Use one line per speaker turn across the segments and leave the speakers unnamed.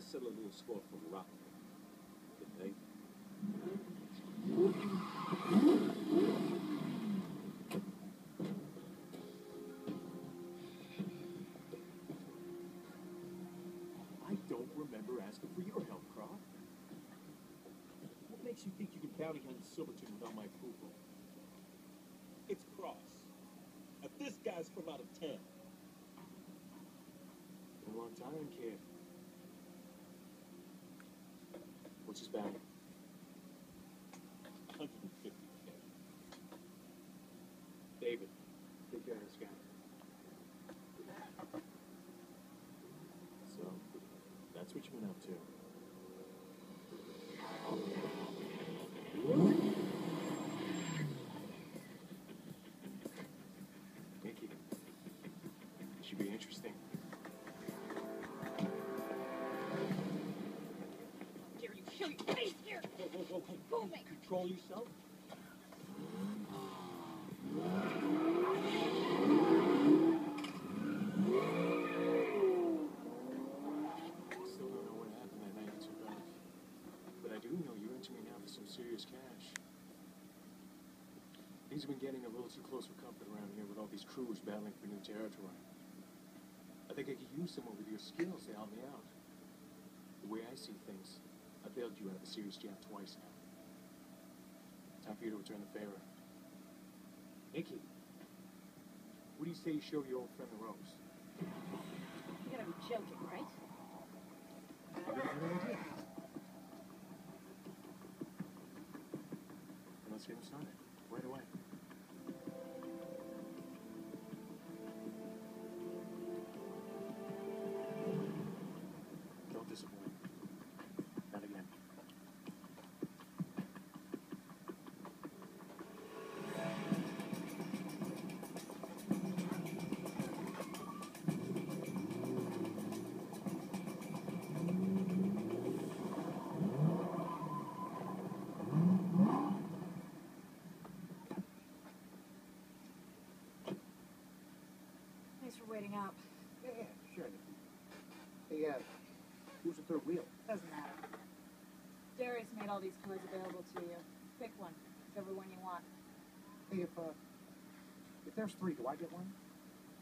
settle a little score from Rock. Didn't they?
I don't remember asking for your help, Cross. What makes you think you can bounty hunt Silverton without my approval?
It's Cross. Now this guy's from out of town.
A long time, kid. What's his bounty?
150k.
David. Take care of this guy. So, that's what you went up to. Nikki. Should be interesting. For some serious cash. Things have been getting a little too close for comfort around here with all these crews battling for new territory. I think I could use someone with your skills to help me out. The way I see things, I bailed you out of a serious jam twice now. Time for you to return the favor. Nikki, what do you say you show your old friend the ropes?
You gotta be joking, right? Waiting up.
Yeah, yeah, sure. Hey, uh, who's the third wheel?
Doesn't matter. Darius made all these cars available to you. Pick one, whichever one you want.
Hey, if, uh, if there's three, do I get one?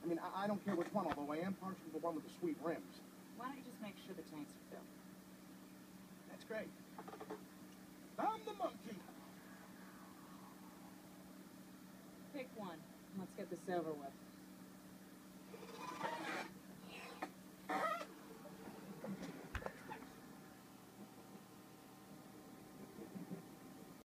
I mean, I, I don't care which one, although I am partial to the one with the sweet rims.
Why don't you just make sure the tanks are filled?
That's great. I'm the monkey.
Pick one. Let's get this over with.